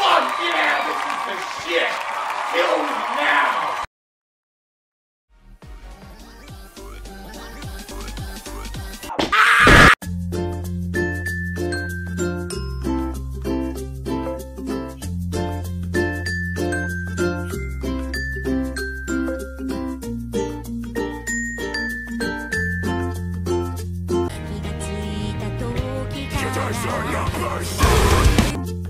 Fuck yeah, this is the shit! Kill me now! Sorry, I'm